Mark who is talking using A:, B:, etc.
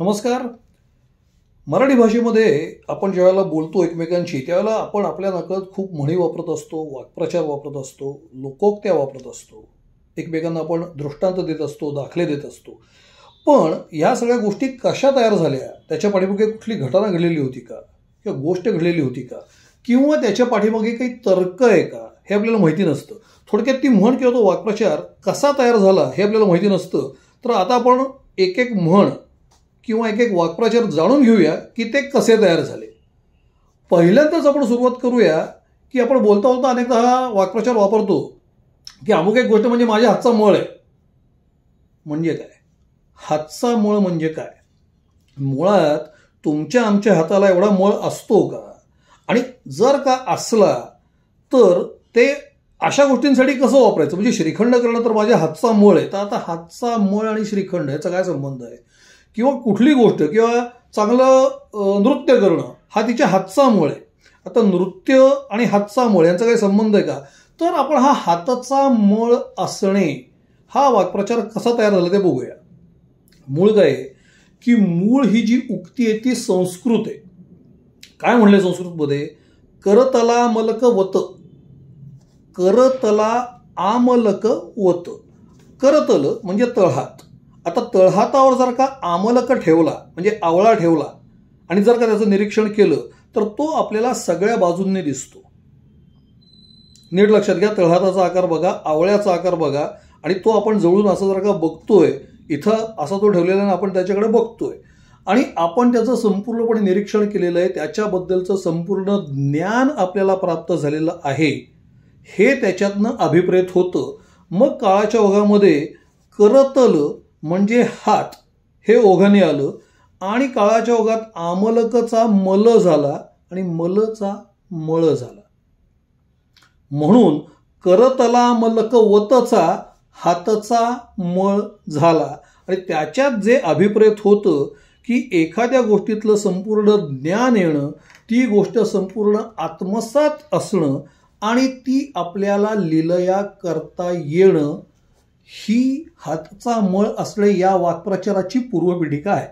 A: नमस्कार. मराठी भाषेमध्ये आपण ज्यावेळेला बोलतो एकमेकांशी त्यावेळेला आपण आपल्या नकळत खूप म्हणी वापरत असतो वाक्प्रचार वापरत असतो लोकोक्त्या वापरत असतो. एकमेकांना आपण दृष्टांत देत असतो दाखले देत असतो. पण ह्या सगळ्या गोष्टी कशा तयार झाल्या? त्याच्या पाठीमागे कुठली घटना घडलेली होती का? किंवा गोष्ट घडलेली होती का? किंवा त्याच्या पाठीमागे काही तर्क आहे का? हे आपल्याला माहिती नसतं. थोडक्यात ती म्हण किंवा तो वाक्प्रचार कसा तयार झाला हे आपल्याला माहिती नसतं. तर आता आपण एक एक म्हण किंवा एक एक वाक्प्रचार जाणून घेऊया की ते कसे तयार झाले. पहिल्यांदाच आपण सुरुवात करूया की आपण बोलता बोलता अनेकदा हा वाक्प्रचार वापरतो की अमुक एक गोष्ट म्हणजे माझ्या हातचा मळ आहे. म्हणजे काय? हातचा मळ म्हणजे काय? मुळात तुमच्या आमच्या हाताला एवढा मळ असतो का? आणि जर का असला तर ते अशा गोष्टींसाठी कसं वापरायचं? म्हणजे श्रीखंड करणं तर माझ्या हातचा मळ आहे. तर आता हातचा मळ आणि श्रीखंड याचा काय संबंध आहे? किंवा कुठली गोष्ट किंवा चांगलं नृत्य करणं हा तिच्या हातचामुळे. आहे आता नृत्य आणि हातचा यांचा काही संबंध आहे का? तर आपण हा हाताचा मळ असणे हा वाक्प्रचार कसा तयार झाला ते बघूया. मूळ काय आहे? की मूळ ही जी उक्ती आहे ती संस्कृत आहे. काय म्हणले संस्कृतमध्ये? करतला मलक वत. करतला आमलक वत. करतल म्हणजे तळहात. आता तळहातावर जर का आमलक ठेवला म्हणजे आवळा ठेवला आणि जर का त्याचं निरीक्षण केलं तर तो आपल्याला सगळ्या बाजूंनी दिसतो. नीट लक्षात घ्या तळहाताचा आकार बघा आवळ्याचा आकार बघा आणि तो आपण जवळून असं जर का बघतोय इथं असा तो ठेवलेला आहे आपण त्याच्याकडे बघतोय. आणि आपण त्याचं संपूर्णपणे निरीक्षण केलेलं आहे त्याच्याबद्दलचं संपूर्ण ज्ञान आपल्याला प्राप्त झालेलं आहे. हे त्याच्यातनं अभिप्रेत होतं. मग काळाच्या ओघामध्ये करतल म्हणजे हात. हे ओघाने आलं आणि काळाच्या ओघात आमलकचा मल झाला आणि मलचा मळ झाला. म्हणून करतला मलक वतचा हातचा मळ झाला. आणि त्याच्यात जे अभिप्रेत होतं की एखाद्या गोष्टीतलं संपूर्ण ज्ञान येणं ती गोष्ट संपूर्ण आत्मसात असणं आणि ती आपल्याला लिलया करता येणं ही हातचा मळ असणे या वाक्प्रचाराची पूर्वपीठिका आहे